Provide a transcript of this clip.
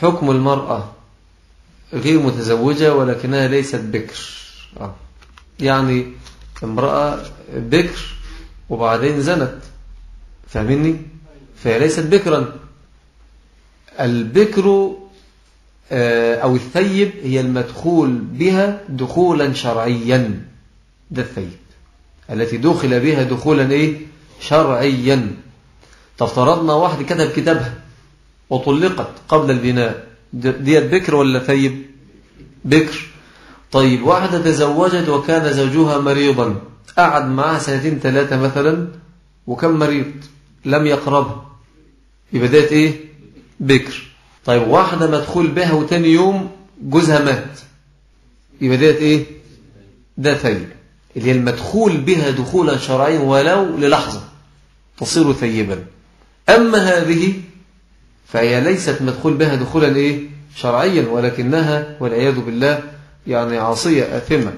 حكم المرأة غير متزوجة ولكنها ليست بكر. آه. يعني امرأة بكر وبعدين زنت. فاهمني؟ فهي ليست بكرا. البكر آه، أو الثيب هي المدخول بها دخولا شرعيا. ده الثيب. التي دخل بها دخولا إيه؟ شرعيا. تفترضنا واحد كتب كتابها. وطلقت قبل البناء. ديت بكر ولا ثيب بكر. طيب واحدة تزوجت وكان زوجها مريضا. قعد معها سنتين ثلاثة مثلا وكان مريض؟ لم يقربها. يبقى ديت إيه؟ بكر. طيب واحدة مدخول بها وتاني يوم جوزها مات. يبقى ديت إيه؟ ده ثيب اللي هي المدخول بها دخولا شرعيا ولو للحظة تصير ثيبا. أما هذه فهي ليست مدخول بها دخولا إيه؟ شرعيا ولكنها والعياذ بالله يعني عاصية آثمة.